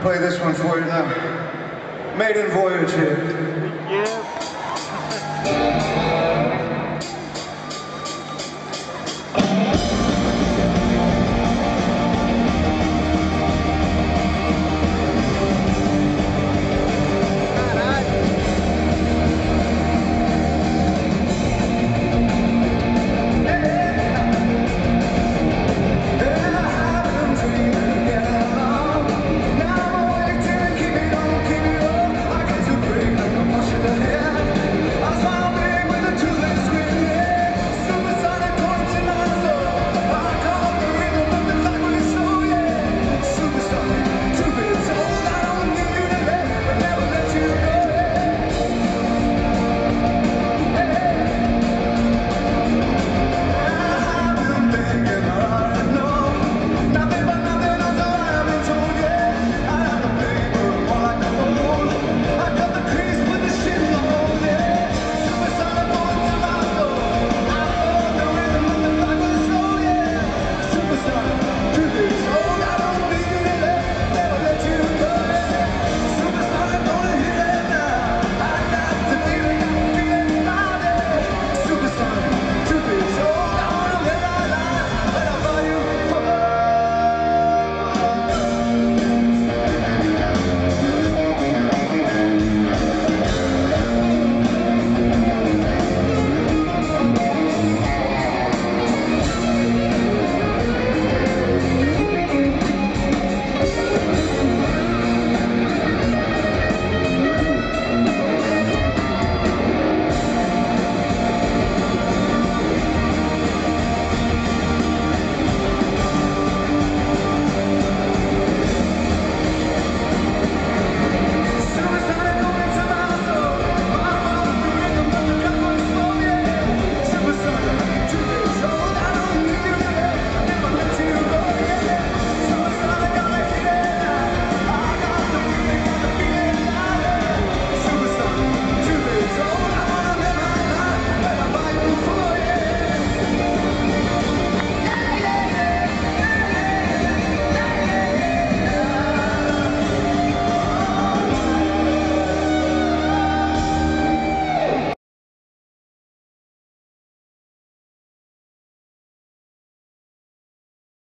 play this one for you now. Maiden Voyage here.